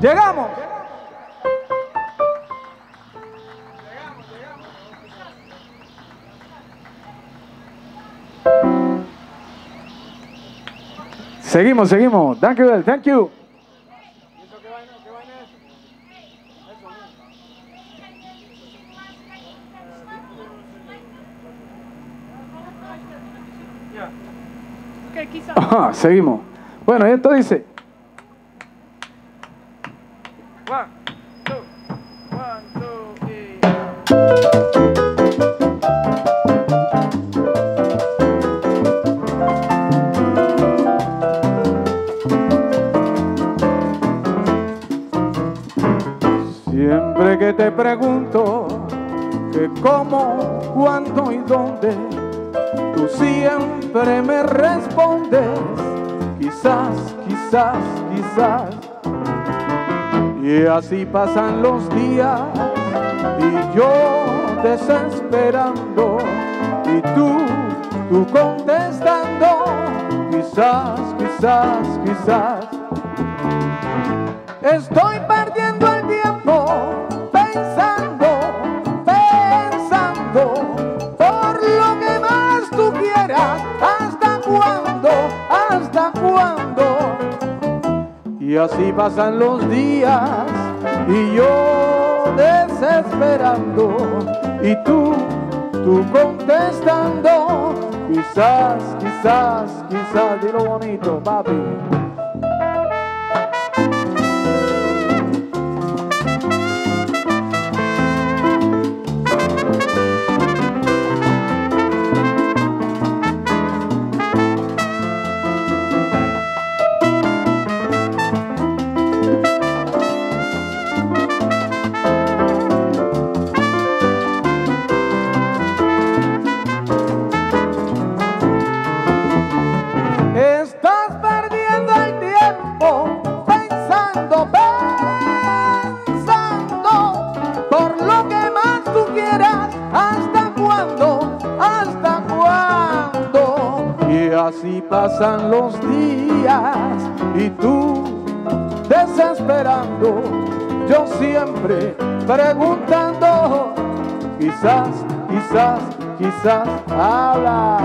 Llegamos. Seguimos, seguimos. Thank you, thank you. Ajá, seguimos. Bueno, y esto dice. Que cómo, cuándo y dónde, tú siempre me respondes, quizás, quizás, quizás. Y así pasan los días. Y yo desesperando. Y tú, tú contestando, quizás, quizás, quizás. Estoy perdiendo el tiempo Y así pasan los días y yo desesperando y tú, tú contestando. Quizás, quizás, quizás, dilo bonito, papi. Los días y tú desesperando. Yo siempre preguntando, quizás, quizás, quizás, habla.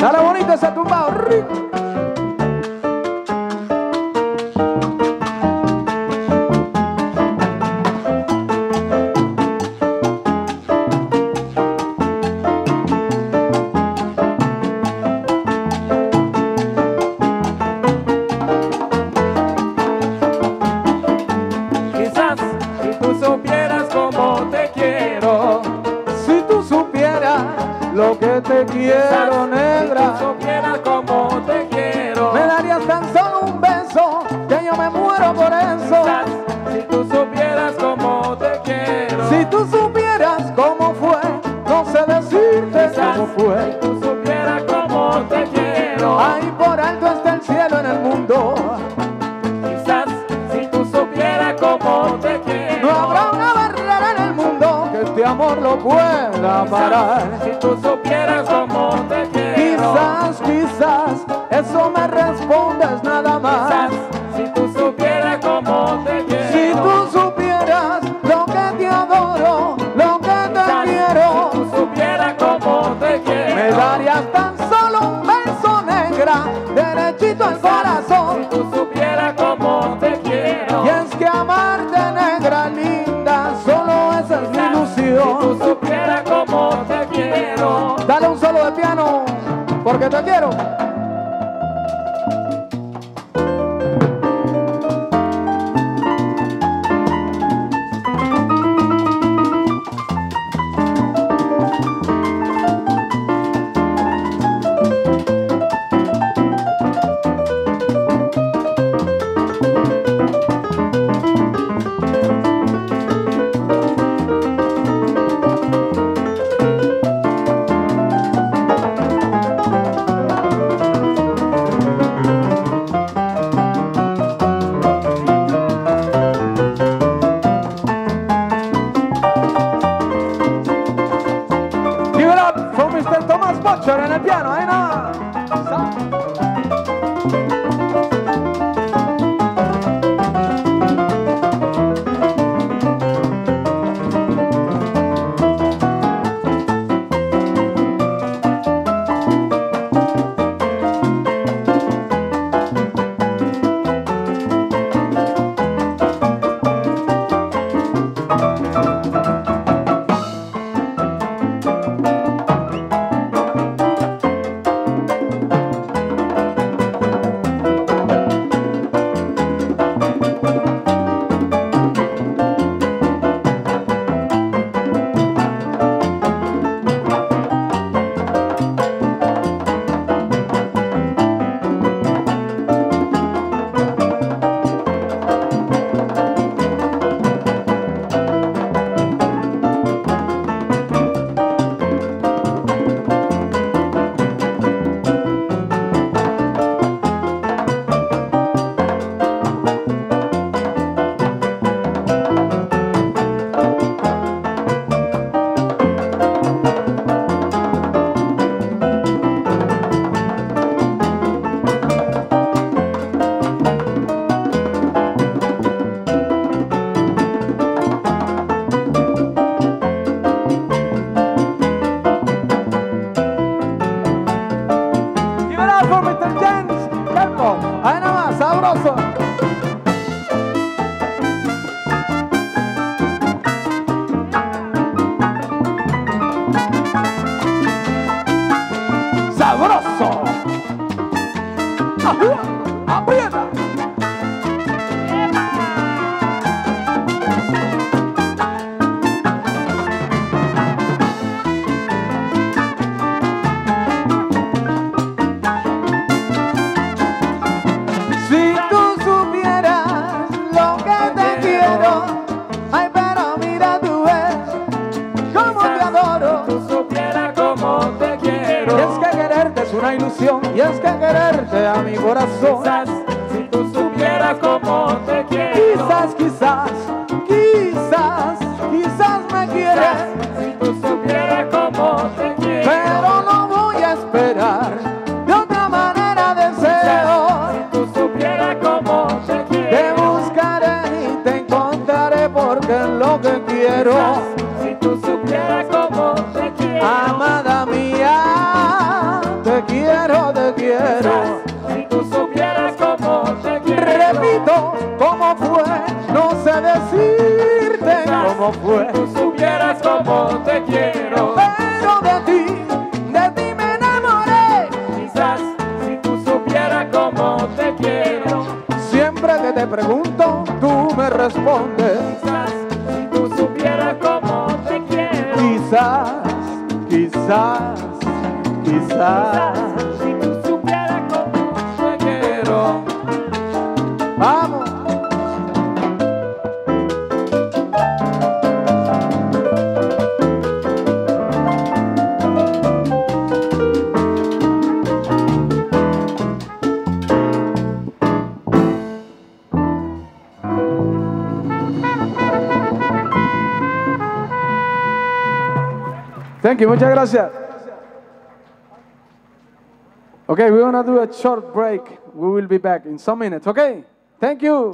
Dale bonito ese tumbado, rico. Muero por eso. Quizás si tú supieras cómo te quiero, Si tú supieras cómo fue, no sé decirte Quizás cómo fue. si tú supieras cómo te quiero, Ahí por alto está el cielo en el mundo. quizás si tú supieras cómo te quiero, No habrá una barrera en el mundo que este amor lo pueda parar. si tú supieras cómo te quiero, Quizás, quizás, eso me respondes nada más. mister Thomas Bocciore nel piano, eh no! Y es que quererte a mi corazón. Si tú supieras cómo cómo fue. Si tú supieras cómo te quiero. Pero de ti, de ti me enamoré. Quizás si tú supieras cómo te quiero. Siempre que te pregunto, tú me respondes. Quizás si tú supieras cómo te quiero. Quizás, quizás, quizás. Si tú supieras cómo te quiero. Vamos. Thank you, muchas gracias. Okay, we're gonna do a short break. We will be back in some minutes, okay? Thank you.